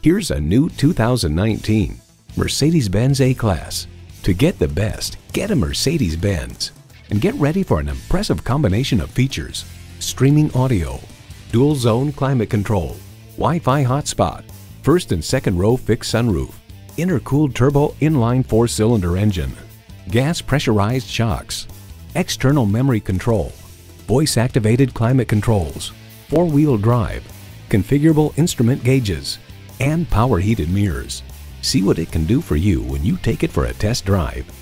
Here's a new 2019 Mercedes-Benz A-Class. To get the best, get a Mercedes-Benz. And get ready for an impressive combination of features. Streaming audio, dual zone climate control, Wi-Fi hotspot, first and second row fixed sunroof, intercooled turbo inline four-cylinder engine, gas pressurized shocks, external memory control, voice-activated climate controls, four-wheel drive, configurable instrument gauges, and power heated mirrors. See what it can do for you when you take it for a test drive.